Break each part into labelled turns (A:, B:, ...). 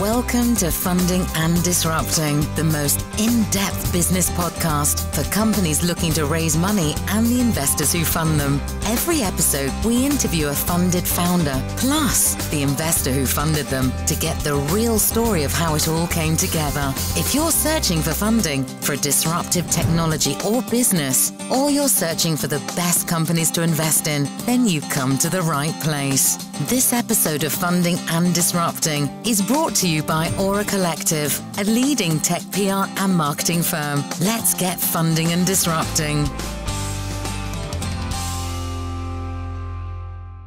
A: Welcome to Funding and Disrupting, the most in depth business podcast for companies looking to raise money and the investors who fund them. Every episode, we interview a funded founder, plus the investor who funded them, to get the real story of how it all came together. If you're searching for funding for a disruptive technology or business, or you're searching for the best companies to invest in, then you've come to the right place. This episode of Funding and Disrupting is brought to you by Aura Collective, a leading tech PR and marketing firm. Let's get funding and disrupting.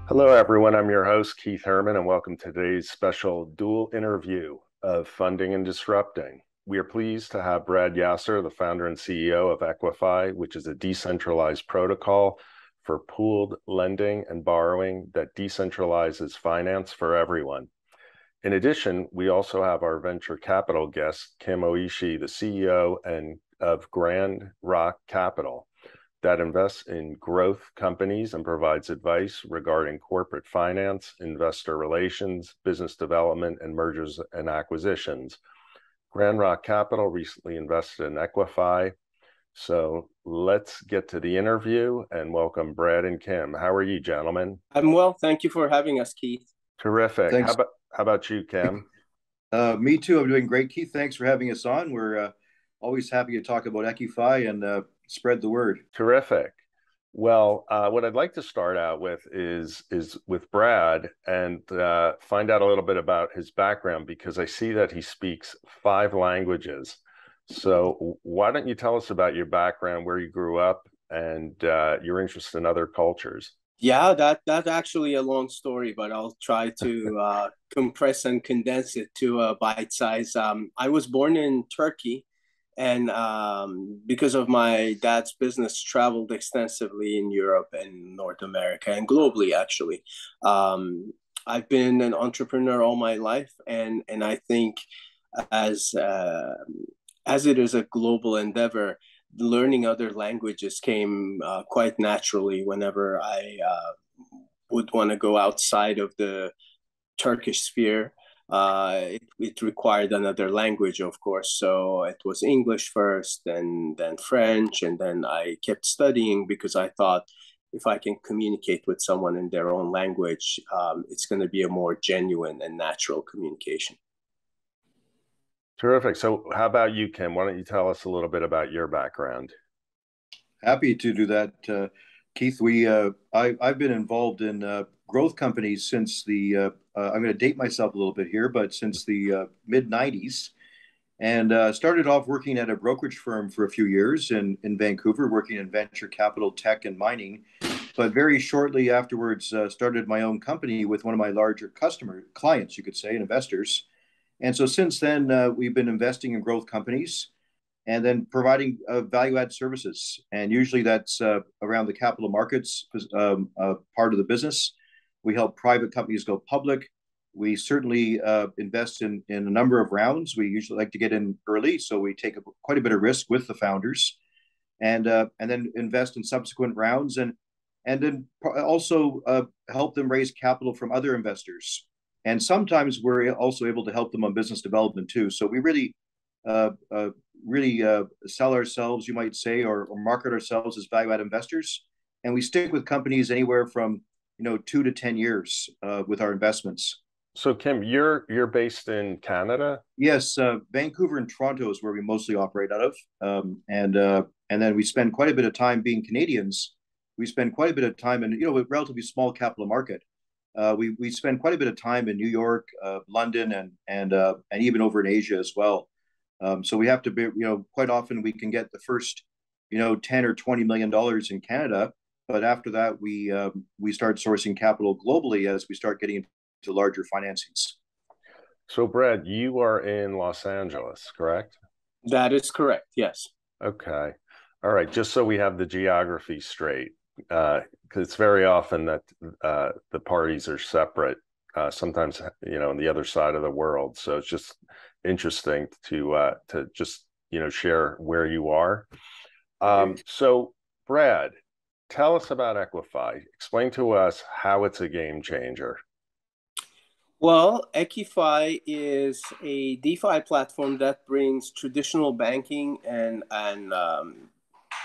B: Hello, everyone. I'm your host, Keith Herman, and welcome to today's special dual interview of Funding and Disrupting. We are pleased to have Brad Yasar, the founder and CEO of EQIFI, which is a decentralized protocol for pooled lending and borrowing that decentralizes finance for everyone. In addition, we also have our venture capital guest, Kim Oishi, the CEO and of Grand Rock Capital, that invests in growth companies and provides advice regarding corporate finance, investor relations, business development, and mergers and acquisitions. Grand Rock Capital recently invested in EQIFI. So let's get to the interview and welcome Brad and Kim. How are you, gentlemen?
C: I'm well. Thank you for having us, Keith.
B: Terrific.
D: Thanks.
B: How about how about you, Cam?
D: Uh, me too. I'm doing great, Keith. Thanks for having us on. We're uh, always happy to talk about EQIFI and uh, spread the word.
B: Terrific. Well, uh, what I'd like to start out with is is with Brad and uh, find out a little bit about his background because I see that he speaks five languages. So why don't you tell us about your background, where you grew up, and uh, your interest in other cultures?
C: Yeah, that that's actually a long story, but I'll try to uh, compress and condense it to a bite size. Um, I was born in Turkey, and um, because of my dad's business, traveled extensively in Europe and North America and globally. Actually, um, I've been an entrepreneur all my life, and and I think as uh, as it is a global endeavor, learning other languages came uh, quite naturally whenever I uh, would want to go outside of the Turkish sphere. Uh, it, it, required another language, of course. So it was English first, and then French, and then I kept studying because I thought if I can communicate with someone in their own language, um, it's going to be a more genuine and natural communication.
B: Terrific. So, how about you, Kim? Why don't you tell us a little bit about your background?
D: Happy to do that, uh, Keith. We uh, I, have been involved in uh, growth companies since the uh, uh, I'm going to date myself a little bit here, but since the uh, mid '90s, and started off working at a brokerage firm for a few years in in Vancouver, working in venture capital, tech, and mining. But very shortly afterwards, started my own company with one of my larger customer clients, you could say, and investors and so since then, uh, we've been investing in growth companies and then providing uh, value add services. And usually that's uh, around the capital markets um, uh, part of the business. We help private companies go public. We certainly uh, invest in, in a number of rounds. We usually like to get in early, so we take a, quite a bit of risk with the founders, and uh, and then invest in subsequent rounds, and and then also help them raise capital from other investors and sometimes we're also able to help them on business development too. So we really, uh, uh, really uh, sell ourselves, you might say, or, or market ourselves as value-add investors, and we stick with companies anywhere from you know two to ten years uh, with our investments.
B: So Kim, you're you're based in Canada.
D: Yes, uh, Vancouver and Toronto is where we mostly operate out of, um, and uh, and then we spend quite a bit of time being Canadians. We spend quite a bit of time in you know a relatively small capital market uh, we we spend quite a bit of time in New York, uh, London, and and uh, and even over in Asia as well. Um, so we have to be, you know, quite often we can get the first, you know, ten or twenty million dollars in Canada, but after that we um, we start sourcing capital globally as we start getting into larger financings.
B: So, Brad, you are in Los Angeles, correct?
C: That is correct. Yes.
B: Okay. All right. Just so we have the geography straight, because uh, it's very often that uh, the parties are separate. Uh, sometimes, you know, on the other side of the world. So it's just interesting to uh, to just you know share where you are. Um, so, Brad, tell us about EQIFI. Explain to us how it's a game changer.
C: Well, EQIFI is a DeFi platform that brings traditional banking and and um,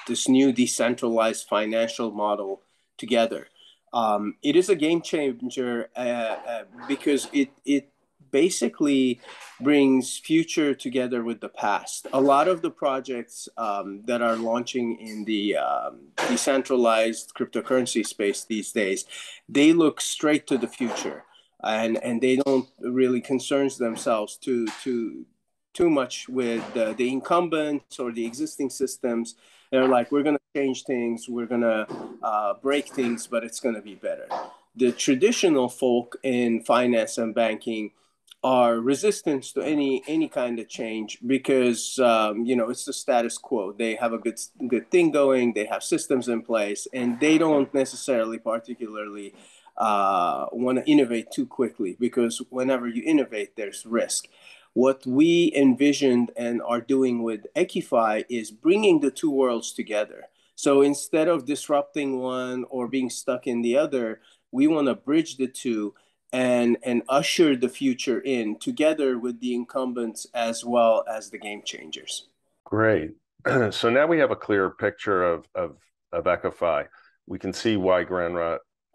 C: this new decentralized financial model together. Um, it is a game changer uh, uh, because it it basically brings future together with the past. A lot of the projects um, that are launching in the um, decentralized cryptocurrency space these days, they look straight to the future and and they don't really concerns themselves too too too much with the incumbents or the existing systems they're like we're going to change things we're going to uh, break things but it's going to be better the traditional folk in finance and banking are resistant to any any kind of change because um, you know it's the status quo. They have a good good thing going. They have systems in place, and they don't necessarily particularly uh, want to innovate too quickly because whenever you innovate, there's risk. What we envisioned and are doing with EQIFI is bringing the two worlds together. So instead of disrupting one or being stuck in the other, we want to bridge the two and and usher the future in together with the incumbents as well as the game changers.
B: Great. so now we have a clear picture of of of EQIFI. We can see why Grand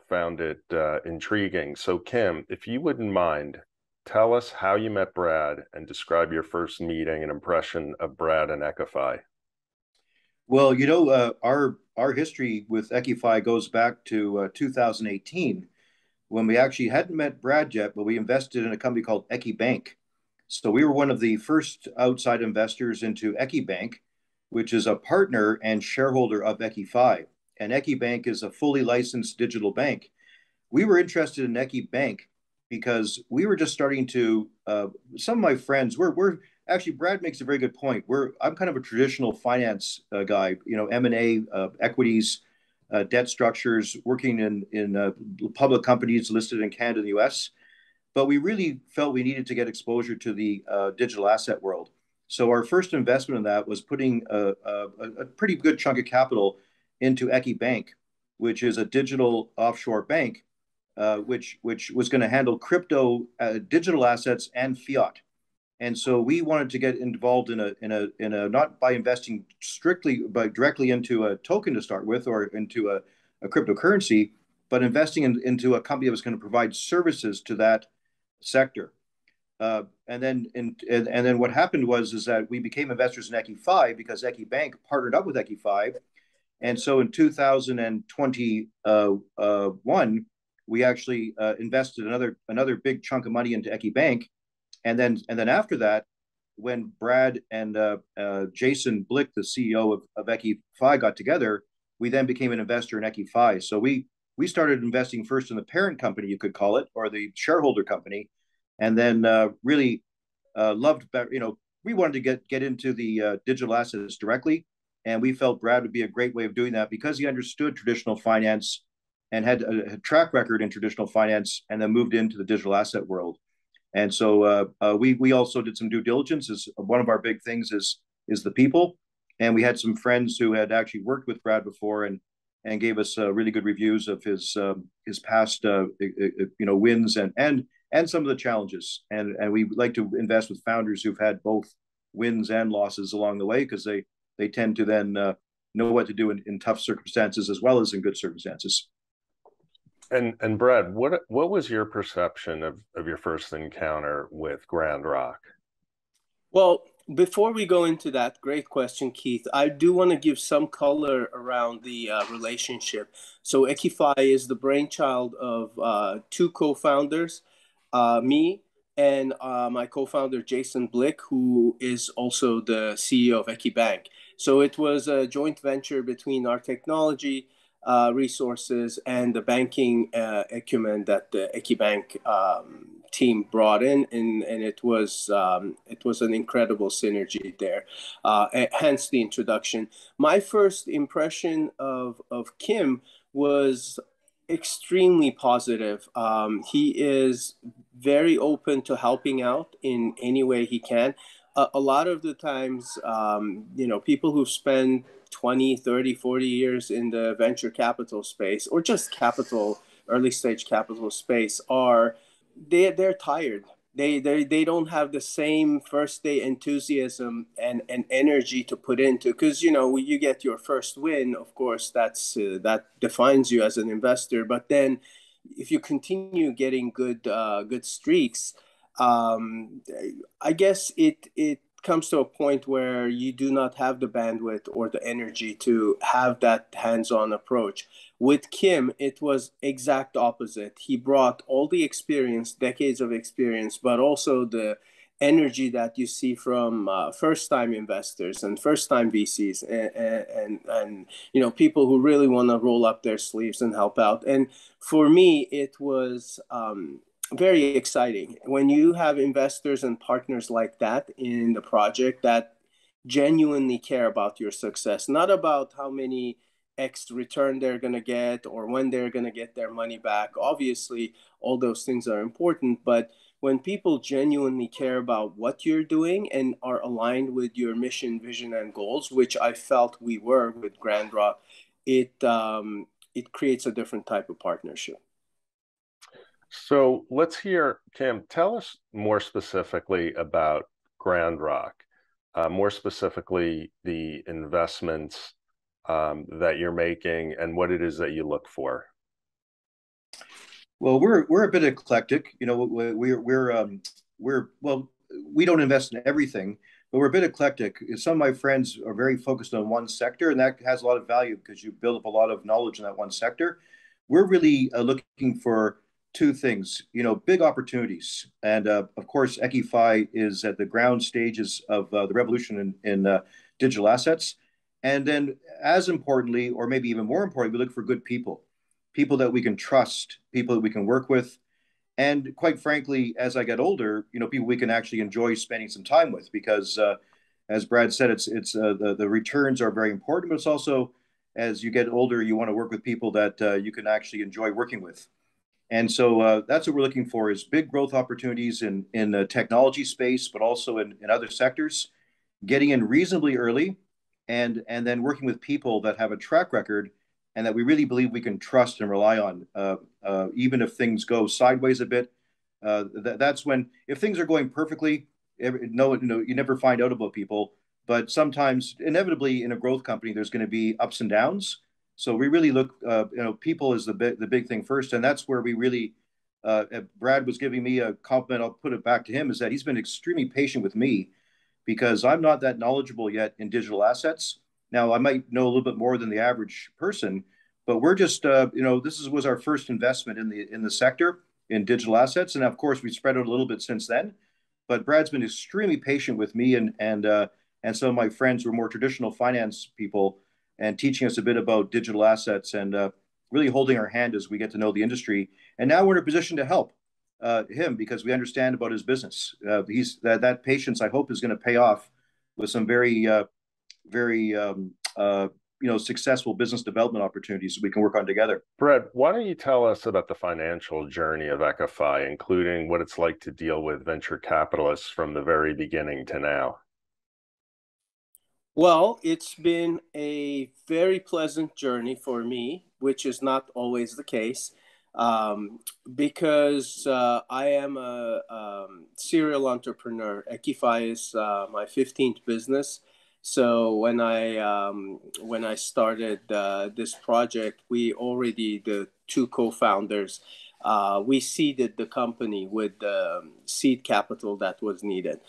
B: found it uh, intriguing. So, Kim, if you wouldn't mind, tell us how you met Brad and describe your first meeting and impression of Brad and EQIFI.
D: Well, you know, uh, our our history with EQIFI goes back to uh, 2018 when we actually hadn't met Brad yet, but we invested in a company called Equibank. So we were one of the first outside investors into Equibank, which is a partner and shareholder of EQIFI and Equibank is a fully licensed digital bank. We were interested in Equibank because we were just starting to. Uh, some of my friends, we're we're actually Brad makes a very good point. We're I'm kind of a traditional finance uh, guy, you know, M and A, uh, equities, uh, debt structures, working in in uh, public companies listed in Canada and the U.S. But we really felt we needed to get exposure to the uh, digital asset world. So our first investment in that was putting a, a, a pretty good chunk of capital into Equibank, which is a digital offshore bank, uh, which which was going to handle crypto, uh, digital assets, and fiat. And so we wanted to get involved in a in a in a not by investing strictly but directly into a token to start with or into a, a cryptocurrency, but investing in, into a company that was going to provide services to that sector. Uh, and then and, and then what happened was is that we became investors in EQIFI because Equibank partnered up with EQIFI. and so in 2021, uh, we actually uh, invested another another big chunk of money into Equibank, and then and then after that, when Brad and uh, uh, Jason Blick, the CEO of, of EQIFI, got together, we then became an investor in EQIFI. So we we started investing first in the parent company, you could call it, or the shareholder company, and then uh, really uh, loved, you know, we wanted to get get into the uh, digital assets directly. And we felt Brad would be a great way of doing that because he understood traditional finance and had a, a track record in traditional finance and then moved into the digital asset world. And so uh, uh, we we also did some due diligence. Is one of our big things is is the people, and we had some friends who had actually worked with Brad before and and gave us uh, really good reviews of his um, his past uh, you know wins and and and some of the challenges. And and we like to invest with founders who've had both wins and losses along the way because they they tend to then uh, know what to do in, in tough circumstances as well as in good circumstances.
B: And and Brad, what what was your perception of, of your first encounter with Grand Rock?
C: Well, before we go into that, great question, Keith. I do want to give some color around the uh, relationship. So, EQIFI is the brainchild of uh, two co-founders, uh, me and uh, my co-founder Jason Blick, who is also the CEO of Equibank. So it was a joint venture between our technology uh, resources and the banking uh, acumen that the Equibank um, team brought in, and, and it was um, it was an incredible synergy there. Uh, hence the introduction. My first impression of of Kim was extremely positive. Um, he is very open to helping out in any way he can a, a lot of the times, um, you know, people who spend 20, 30, 40 years in the venture capital space or just capital, early stage capital space are they they're tired. They they they don't have the same first day enthusiasm and, and energy to put into because you know you get your first win, of course that's uh, that defines you as an investor. But then if you continue getting good uh, good streaks, um, I guess it it comes to a point where you do not have the bandwidth or the energy to have that hands-on approach. With kim it was exact opposite. He brought all the experience decades of experience but also the energy that you see from uh, first time investors and first time vcs and, and, and you know people who really want to roll up their sleeves and help out. And for me it was um, very exciting. When you have investors and partners like that in the project that genuinely care about your success not about how many x return they're going to get or when they're going to get their money back. Obviously all those things are important but when people genuinely care about what you're doing and are aligned with your mission vision and goals which i felt we were with grand rock it um, it creates a different type of partnership
B: so let's hear, Kim, tell us more specifically about Grand Rock, uh, more specifically the investments um, that you're making and what it is that you look for.
D: Well, we're we're a bit eclectic. You know, we're we're um, we're well, we don't invest in everything, but we're a bit eclectic. Some of my friends are very focused on one sector, and that has a lot of value because you build up a lot of knowledge in that one sector. We're really uh, looking for two things, you know, big opportunities. And uh, of course, EQIFI is at the ground stages of uh, the revolution in, in uh, digital assets. And then, as importantly, or maybe even more importantly, we look for good people, people that we can trust, people that we can work with. And quite frankly, as I get older, you know, people we can actually enjoy spending some time with because, uh, as Brad said, it's it's uh, the the returns are very important, but it's also as you get older, you want to work with people that you can actually enjoy working with. And so uh, that's what we're looking for is big growth opportunities in, in the technology space, but also in, in other sectors, getting in reasonably early and, and then working with people that have a track record and that we really believe we can trust and rely on, uh, uh, even if things go sideways a bit. Uh, th- that's when, if things are going perfectly, every, no, no, you never find out about people. But sometimes, inevitably, in a growth company, there's going to be ups and downs so we really look, uh, you know, people is the big, the big thing first, and that's where we really. Uh, Brad was giving me a compliment. I'll put it back to him. Is that he's been extremely patient with me, because I'm not that knowledgeable yet in digital assets. Now I might know a little bit more than the average person, but we're just, uh, you know, this is, was our first investment in the in the sector in digital assets, and of course we spread out a little bit since then. But Brad's been extremely patient with me and and uh, and some of my friends who are more traditional finance people and teaching us a bit about digital assets and uh, really holding our hand as we get to know the industry. And now we're in a position to help uh, him because we understand about his business. Uh, he's that, that patience, I hope, is going to pay off with some very, uh, very, um, uh, you know, successful business development opportunities that we can work on together.
B: Brad, why don't you tell us about the financial journey of EQIFI, including what it's like to deal with venture capitalists from the very beginning to now?
C: Well, it's been a very pleasant journey for me, which is not always the case, um, because uh, I am a um, serial entrepreneur. EQIFI is uh, my 15th business. So when I um, when I started uh, this project, we already the two co-founders uh, we seeded the company with the seed capital that was needed.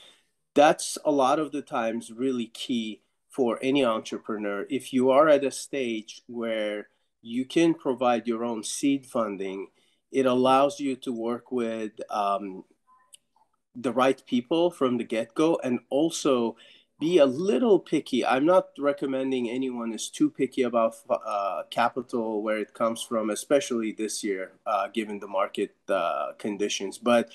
C: That's a lot of the times really key for any entrepreneur if you are at a stage where you can provide your own seed funding it allows you to work with um, the right people from the get-go and also be a little picky. I'm not recommending anyone is too picky about uh, capital where it comes from especially this year uh, given the market uh, conditions. But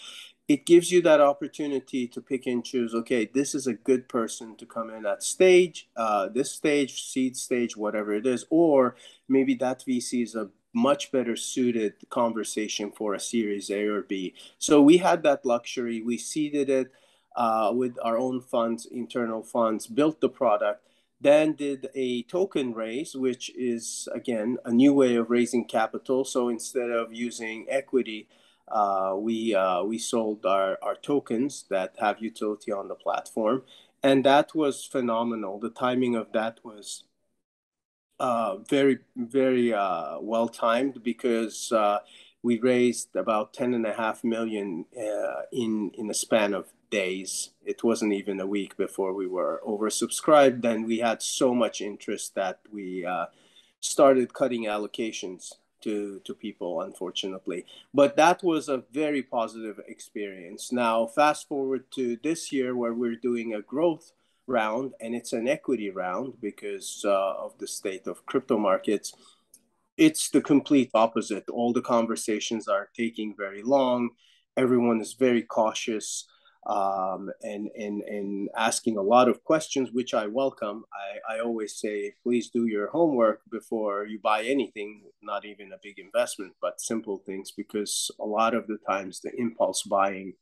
C: it gives you that opportunity to pick and choose okay this is a good person to come in at stage uh, this stage seed stage whatever it is or maybe that vc is a much better suited conversation for a series a or b. So we had that luxury. We seeded it uh, with our own funds internal funds built the product then did a token raise which is again a new way of raising capital. So instead of using equity we uh, we sold our, our tokens that have utility on the platform, and that was phenomenal. The timing of that was uh, very very uh, well timed because uh, we raised about ten and a half million uh, in in a span of days. It wasn't even a week before we were oversubscribed, and we had so much interest that we started cutting allocations to to people unfortunately. But that was a very positive experience. Now fast forward to this year where we're doing a growth round and it's an equity round because uh, of the state of crypto markets. It's the complete opposite. All the conversations are taking very long. Everyone is very cautious um, and, and, and asking a lot of questions, which I welcome. I, I always say, please do your homework before you buy anything, not even a big investment, but simple things, because a lot of the times the impulse buying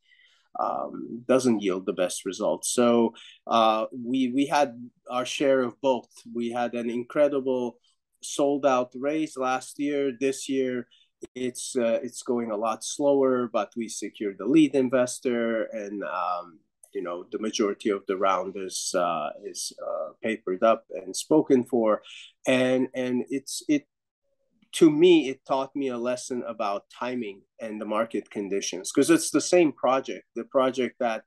C: um, doesn't yield the best results. So uh, we, we had our share of both. We had an incredible sold out raise last year. This year, it's uh, it's going a lot slower, but we secured the lead investor, and um, you know the majority of the round is uh, is uh, papered up and spoken for, and and it's it to me it taught me a lesson about timing and the market conditions because it's the same project, the project that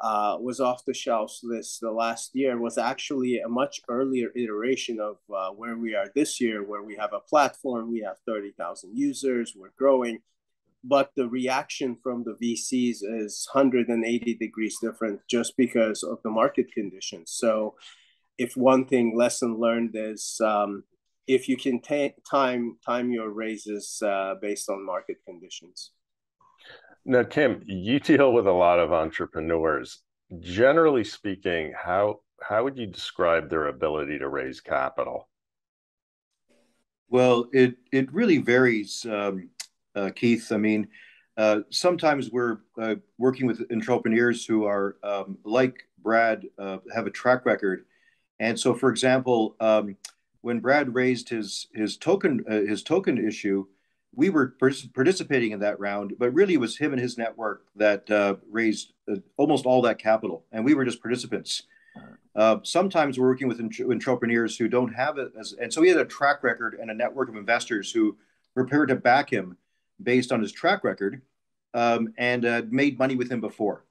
C: uh, was off the shelves list the last year was actually a much earlier iteration of uh, where we are this year, where we have a platform, we have 30,000 users, we're growing. But the reaction from the VCs is 180 degrees different just because of the market conditions. So, if one thing lesson learned is um, if you can t- time time your raises uh, based on market conditions.
B: Now, Kim, you deal with a lot of entrepreneurs. Generally speaking, how how would you describe their ability to raise capital?
D: Well, it it really varies, um, uh, Keith. I mean, uh, sometimes we're uh, working with entrepreneurs who are um, like Brad, uh, have a track record, and so, for example, um, when Brad raised his his token uh, his token issue, we were participating in that round, but really it was him and his network that uh, raised uh, almost all that capital, and we were just participants. Uh, sometimes we're working with entrepreneurs who don't have it, as, and so he had a track record and a network of investors who prepared to back him based on his track record, um, and uh, made money with him before.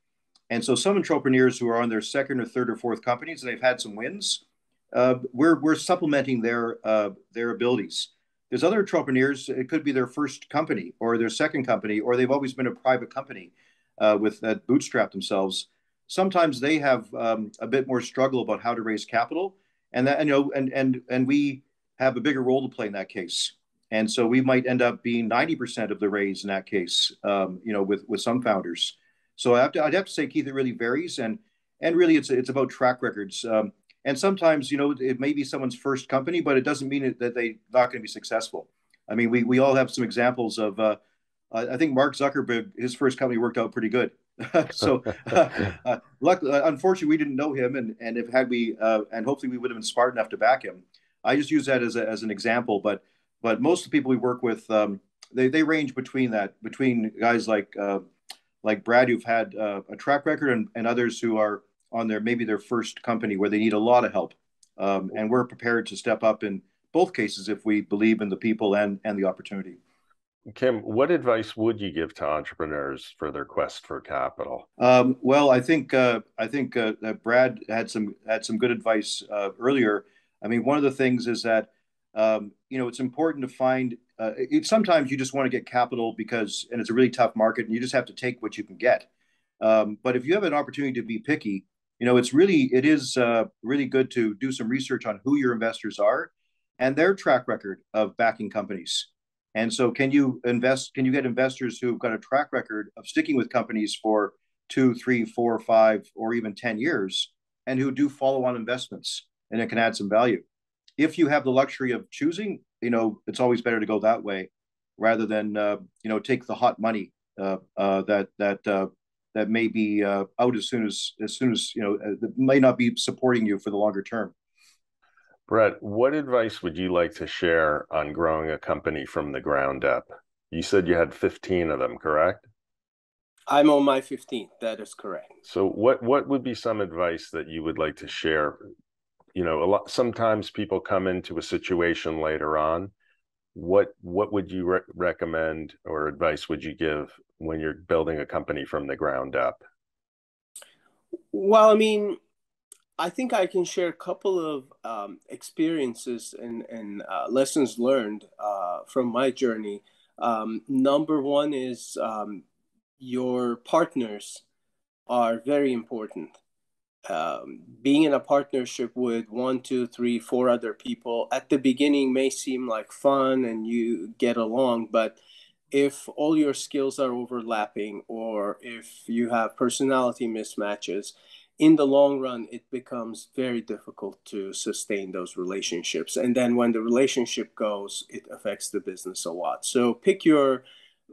D: And so some entrepreneurs who are on their second or third or fourth companies and they've had some wins, uh, we're we're supplementing their uh, their abilities. There's other entrepreneurs, it could be their first company or their second company, or they've always been a private company uh, with that bootstrap themselves. Sometimes they have um, a bit more struggle about how to raise capital, and that you know, and and and we have a bigger role to play in that case. And so we might end up being 90% of the raise in that case, um, you know, with with some founders. So I have to, I'd have to say, Keith, it really varies, and and really it's it's about track records. Um, and sometimes, you know, it may be someone's first company, but it doesn't mean that they're not going to be successful. I mean, we, we all have some examples of, uh, I think Mark Zuckerberg, his first company worked out pretty good. so, uh, uh, luckily, uh, unfortunately, we didn't know him, and and if had we, uh, and hopefully we would have been smart enough to back him. I just use that as, a, as an example, but but most of the people we work with, um, they they range between that, between guys like uh, like Brad who've had uh, a track record, and, and others who are on their maybe their first company where they need a lot of help, um, and we're prepared to step up in both cases if we believe in the people and and the opportunity.
B: Kim, what advice would you give to entrepreneurs for their quest for capital?
D: Um, well, I think uh, I think uh, Brad had some had some good advice uh, earlier. I mean, one of the things is that um, you know it's important to find. Uh, it, sometimes you just want to get capital because, and it's a really tough market, and you just have to take what you can get. Um, but if you have an opportunity to be picky, you know it's really it is uh, really good to do some research on who your investors are and their track record of backing companies. And so can you invest can you get investors who've got a track record of sticking with companies for two three four five or even 10 years and who do follow on investments and it can add some value? If you have the luxury of choosing you know it's always better to go that way rather than uh, you know take the hot money uh, uh, that that uh, that may be uh, out as soon as as soon as you know uh, that may not be supporting you for the longer term.
B: Brett, what advice would you like to share on growing a company from the ground up? You said you had 15 of them, correct?
C: I'm on my 15th. That is correct.
B: So what what would be some advice that you would like to share? You know, a lot sometimes people come into a situation later on. What what would you re- recommend or advice would you give when you're building a company from the ground up?
C: Well, I mean, I think I can share a couple of um, experiences and, and uh, lessons learned uh, from my journey. Um, number one is um, your partners are very important. Um, being in a partnership with one, two, three, four other people at the beginning may seem like fun and you get along, but if all your skills are overlapping or if you have personality mismatches, in the long run, it becomes very difficult to sustain those relationships. And then when the relationship goes, it affects the business a lot. So pick your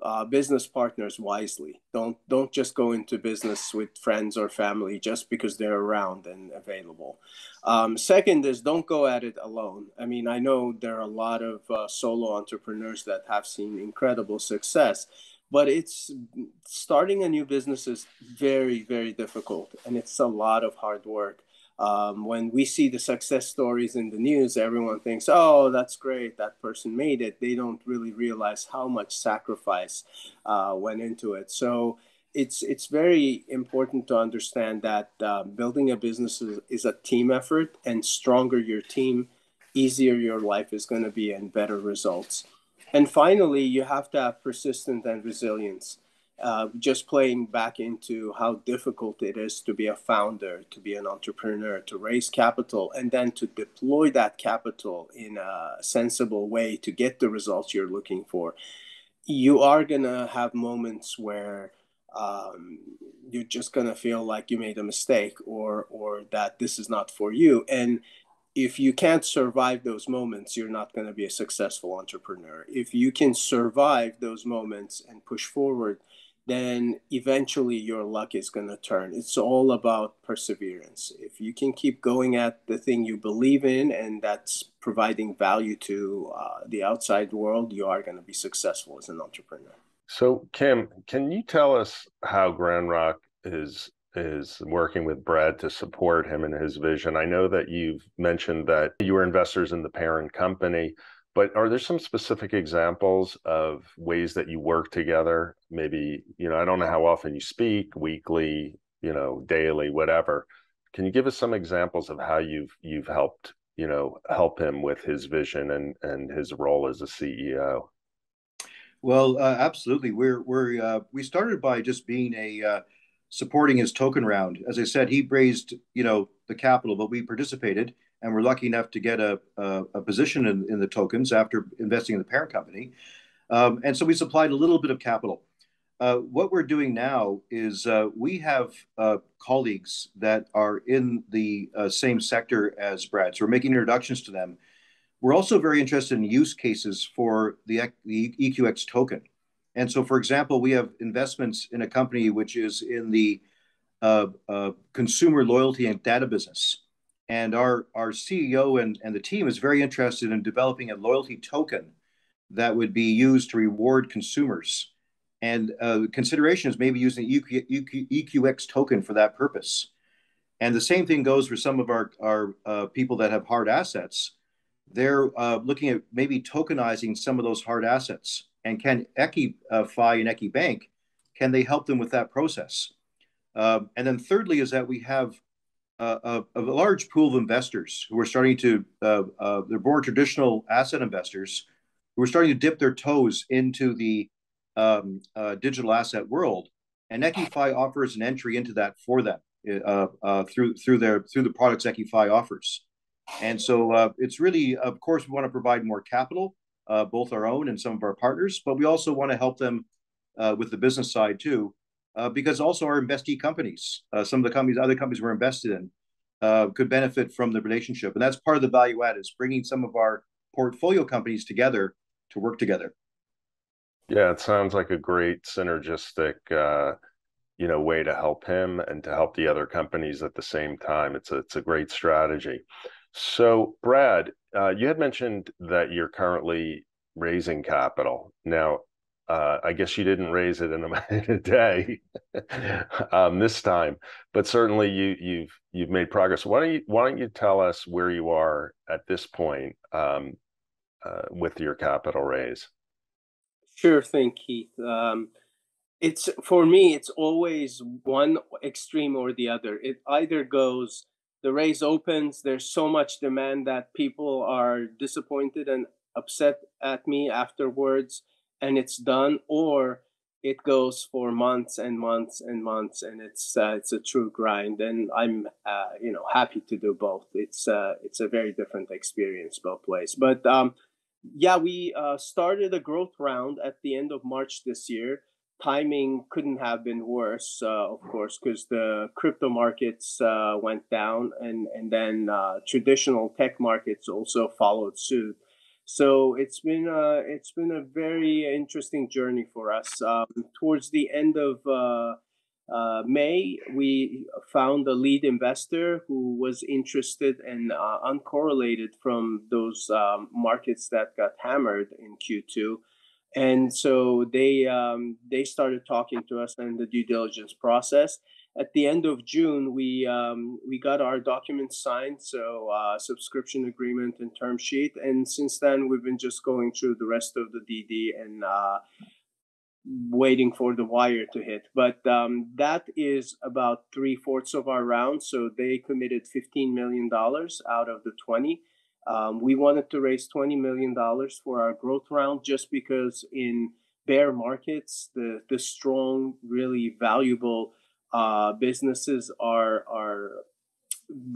C: uh, business partners wisely. Don't don't just go into business with friends or family just because they're around and available. Um, second is don't go at it alone. I mean, I know there are a lot of uh, solo entrepreneurs that have seen incredible success, but it's starting a new business is very very difficult and it's a lot of hard work um, when we see the success stories in the news, everyone thinks, oh, that's great, that person made it. They don't really realize how much sacrifice uh, went into it. So it's, it's very important to understand that uh, building a business is, is a team effort, and stronger your team, easier your life is going to be, and better results. And finally, you have to have persistence and resilience uh, just playing back into how difficult it is to be a founder, to be an entrepreneur, to raise capital, and then to deploy that capital in a sensible way to get the results you're looking for. You are going to have moments where um, you're just going to feel like you made a mistake or, or that this is not for you. And if you can't survive those moments, you're not going to be a successful entrepreneur. If you can survive those moments and push forward, then eventually your luck is going to turn. It's all about perseverance. If you can keep going at the thing you believe in and that's providing value to uh, the outside world, you are going to be successful as an entrepreneur.
B: So, Kim, can you tell us how Grand Rock is is working with Brad to support him in his vision? I know that you've mentioned that you were investors in the parent company but are there some specific examples of ways that you work together? Maybe you know i don't know how often you speak weekly you know daily whatever. Can you give us some examples of how you've you've helped you know help him with his vision and and his role as a ceo
D: well uh, absolutely. We're we're uh, we started by just being a uh, supporting his token round. As i said he raised you know the capital but we participated and we're lucky enough to get a, a, a position in, in, the tokens after investing in the parent company. Um, and so we supplied a little bit of capital. Uh, what we're doing now is uh, we have uh, colleagues that are in the uh, same sector as Brad. So we're making introductions to them. We're also very interested in use cases for the, the EQX token. And so, for example, we have investments in a company which is in the uh, uh, consumer loyalty and data business. And our, our CEO and, and the team is very interested in developing a loyalty token that would be used to reward consumers. And uh, consideration is maybe using EQ, EQ, EQX token for that purpose. And the same thing goes for some of our, our uh, people that have hard assets. They're uh, looking at maybe tokenizing some of those hard assets. And can EQIFI and Equibank, can they help them with that process? Uh, and then thirdly is that we have a, a, large pool of investors who are starting to, uh, uh, they're more traditional asset investors who are starting to dip their toes into the um, uh, digital asset world. And EQIFI offers an entry into that for them uh, uh, through through their through the products EQIFI offers. And so uh, it's really, of course, we want to provide more capital, both our own and some of our partners, but we also want to help them with the business side too uh, because also our investee companies, uh, some of the companies, other companies we're invested in, uh, could benefit from the relationship, and that's part of the value add is bringing some of our portfolio companies together to work together.
B: Yeah, it sounds like a great synergistic, uh, you know, way to help him and to help the other companies at the same time. It's a it's a great strategy. So, Brad, uh, you had mentioned that you're currently raising capital. Now, Uh, I guess you didn't raise it in a, in a day um, this time, but certainly you, you've you've made progress. Why don't you Why don't you tell us where you are at this point um, uh, with your capital raise?
C: Sure thing, Keith. Um, it's for me. It's always one extreme or the other. It either goes the raise opens. There's so much demand that people are disappointed and upset at me afterwards and it's done or it goes for months and months and months and it's uh, it's a true grind and i'm uh, you know happy to do both. It's uh, it's a very different experience both ways. But um, yeah we uh, started a growth round at the end of march this year. Timing couldn't have been worse uh, of course because the crypto markets uh, went down and and then traditional tech markets also followed suit so it's been uh, it's been a very interesting journey for us. Um, towards the end of uh, uh, May, we found a lead investor who was interested and uh, uncorrelated from those um, markets that got hammered in Q2. And so they um, they started talking to us in the due diligence process at the end of June, we um, we got our documents signed, so uh, subscription agreement and term sheet. And since then, we've been just going through the rest of the DD and uh, waiting for the wire to hit. But um, that is about three fourths of our round. So they committed fifteen million dollars out of the twenty. Um, we wanted to raise twenty million dollars for our growth round, just because in bear markets, the the strong, really valuable uh, businesses are are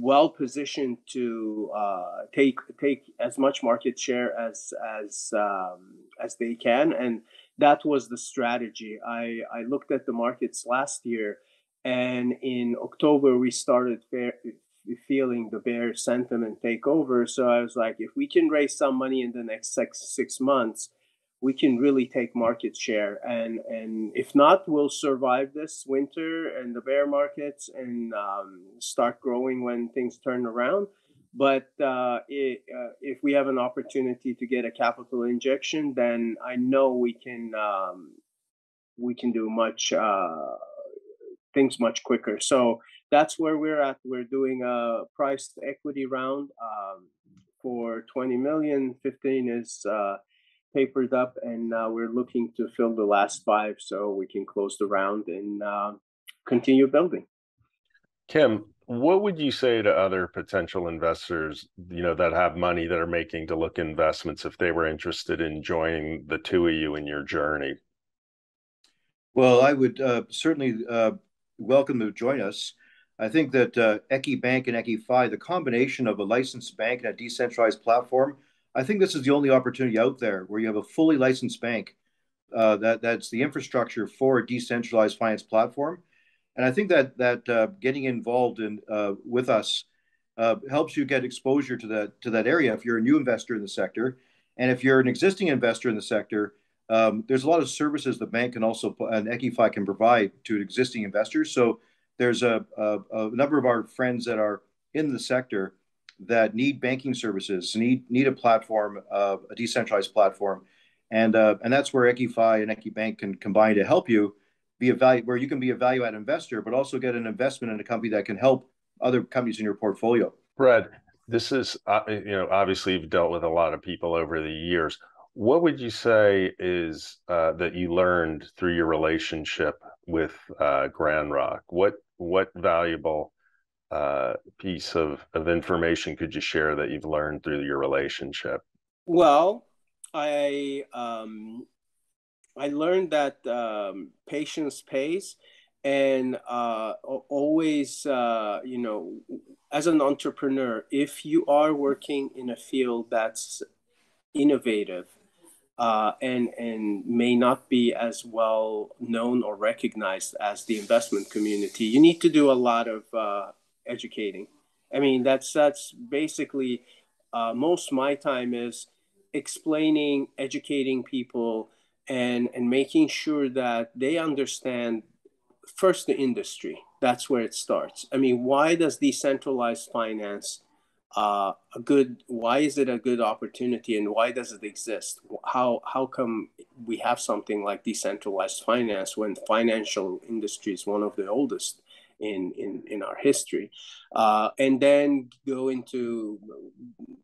C: well positioned to uh, take take as much market share as as um, as they can, and that was the strategy. I I looked at the markets last year, and in October we started fair, feeling the bear sentiment take over. So I was like, if we can raise some money in the next six six months, we can really take market share. And and if not we'll survive this winter and the bear markets and um, start growing when things turn around. But uh, it, uh, if we have an opportunity to get a capital injection then i know we can um, we can do much uh, things much quicker. So that's where we're at. We're doing a priced equity round um, for 20 million. 15 is uh, papered up, and uh, we're looking to fill the last five so we can close the round and uh, continue building.
B: Kim, what would you say to other potential investors, you know, that have money that are making to look investments if they were interested in joining the two of you in your journey?
D: Well, I would uh, certainly uh, welcome to join us. I think that uh, Equibank and EQIFI, the combination of a licensed bank and a decentralized platform, I think this is the only opportunity out there where you have a fully licensed bank uh, that that's the infrastructure for a decentralized finance platform, and I think that that uh, getting involved in uh, with us uh, helps you get exposure to that to that area if you're a new investor in the sector, and if you're an existing investor in the sector. Um, there's a lot of services the bank can also and EQIFI can provide to existing investors. So there's a, a, a number of our friends that are in the sector that need banking services, need need a platform, uh, a decentralized platform, and uh, and that's where EQIFI and EquiBank can combine to help you be a value where you can be a value add investor, but also get an investment in a company that can help other companies in your portfolio.
B: Brad, this is uh, you know obviously you've dealt with a lot of people over the years. What would you say is uh, that you learned through your relationship with uh, Grand Rock? What what valuable uh, piece of, of information could you share that you've learned through your relationship?
C: Well, I um, I learned that um, patience pays, and uh, always, uh, you know, as an entrepreneur, if you are working in a field that's innovative uh, and and may not be as well known or recognized as the investment community, you need to do a lot of uh, educating. I mean, that's that's basically uh, most my time is explaining, educating people, and and making sure that they understand first the industry. That's where it starts. I mean, why does decentralized finance uh, a good why is it a good opportunity and why does it exist how how come we have something like decentralized finance when financial industry is one of the oldest in in, in our history uh, and then go into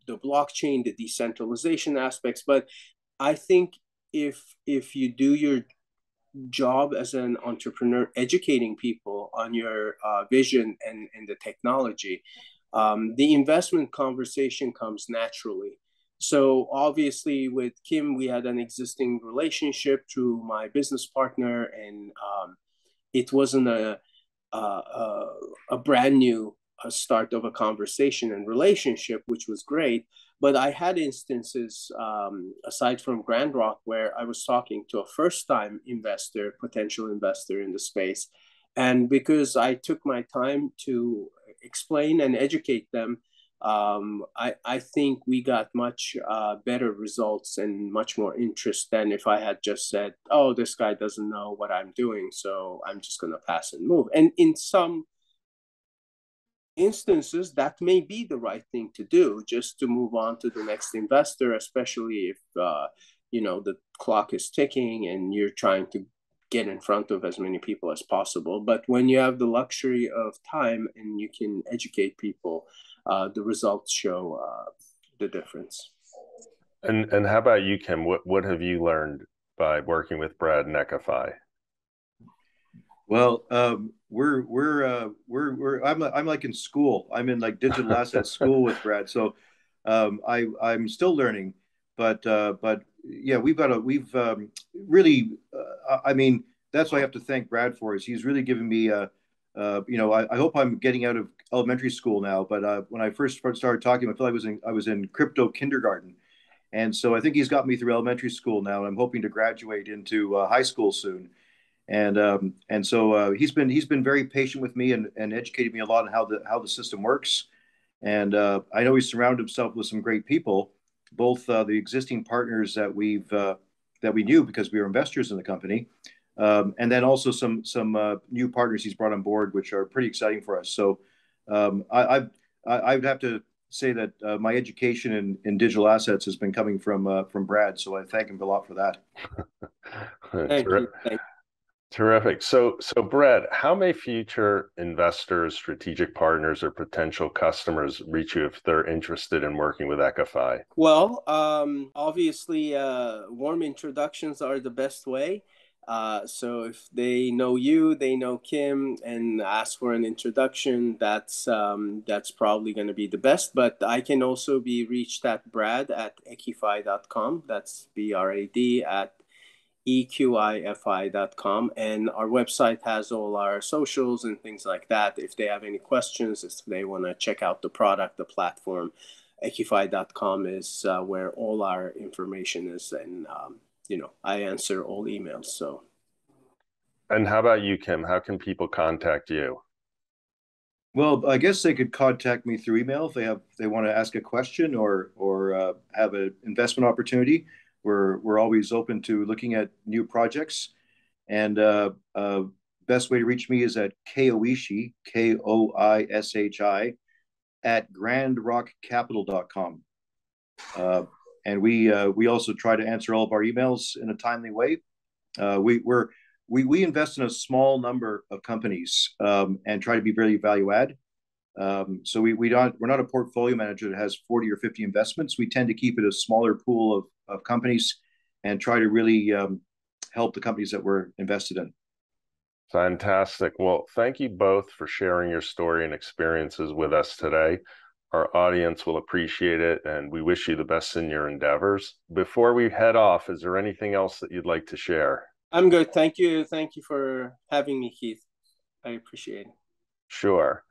C: the blockchain the decentralization aspects but i think if if you do your job as an entrepreneur educating people on your uh, vision and, and the technology um, the investment conversation comes naturally. So obviously, with Kim, we had an existing relationship through my business partner, and um, it wasn't a a, a brand new uh, start of a conversation and relationship, which was great. But I had instances um, aside from Grand Rock where I was talking to a first-time investor, potential investor in the space, and because I took my time to explain and educate them, um, I, I think we got much uh, better results and much more interest than if I had just said, oh, this guy doesn't know what I'm doing, so I'm just going to pass and move. And in some instances, that may be the right thing to do, just to move on to the next investor, especially if, uh, you know, the clock is ticking and you're trying to get in front of as many people as possible. But when you have the luxury of time and you can educate people, uh, the results show uh, the difference.
B: And and how about you, Kim? What what have you learned by working with Brad and EQIFI?
D: Well, um, we're we're uh, we're we're I'm I'm like in school. I'm in like digital asset school with Brad. So um, I I'm still learning, but uh, but yeah, we've got a we've um, really. Uh, I mean, that's what I have to thank Brad for. Is he's really given me a. Uh, you know, I, I, hope I'm getting out of elementary school now. But uh, when I first started talking, I feel like I was in I was in crypto kindergarten, and so I think he's got me through elementary school now. And I'm hoping to graduate into uh, high school soon. And um, and so uh, he's been he's been very patient with me and, and educated me a lot on how the how the system works. And uh, I know he's surrounded himself with some great people both the existing partners that we've that we knew because we were investors in the company, um, and then also some some uh, new partners he's brought on board, which are pretty exciting for us. So um, I, I I would have to say that uh, my education in, in digital assets has been coming from uh, from Brad. So I thank him a lot for that.
C: thank you. Thank you.
B: Terrific. So, so Brad, how may future investors, strategic partners, or potential customers reach you if they're interested in working with EQIFI?
C: Well, um, obviously, uh, warm introductions are the best way. Uh, so if they know you, they know Kim, and ask for an introduction, that's um, that's probably going to be the best. But I can also be reached at Brad at eqifi.com. That's B R A D at eqifi.com and our website has all our socials and things like that if they have any questions if they want to check out the product the platform eqifi.com is uh, where all our information is and um, you know i answer all emails so.
B: And how about you kim? How can people contact you?
D: Well i guess they could contact me through email if they have they want to ask a question or or uh, have an investment opportunity. We're we're always open to looking at new projects, and uh, uh, best way to reach me is at koishi k o i s h i at grandrockcapital.com. Uh, and we uh, we also try to answer all of our emails in a timely way. Uh, we we're we we invest in a small number of companies um, and try to be very value add. Um, so we we don't we're not a portfolio manager that has 40 or 50 investments. We tend to keep it a smaller pool of, of companies and try to really um, help the companies that we're invested in.
B: Fantastic. Well, thank you both for sharing your story and experiences with us today. Our audience will appreciate it, and we wish you the best in your endeavors. Before we head off, is there anything else that you'd like to share?
C: I'm good. Thank you. Thank you for having me, Keith. I appreciate it.
B: Sure.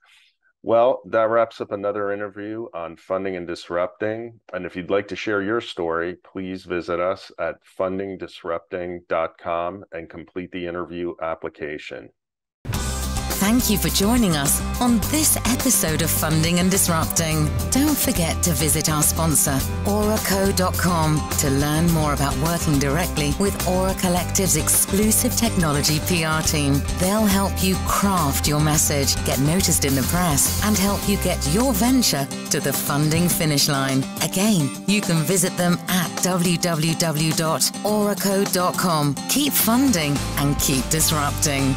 B: Well, that wraps up another interview on funding and disrupting. And if you'd like to share your story, please visit us at fundingdisrupting.com and complete the interview application.
A: Thank you for joining us on this episode of Funding and Disrupting. Don't forget to visit our sponsor, auraco.com, to learn more about working directly with Aura Collective's exclusive technology PR team. They'll help you craft your message, get noticed in the press, and help you get your venture to the funding finish line. Again, you can visit them at www.auraco.com. Keep funding and keep disrupting.